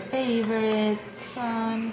favorite son.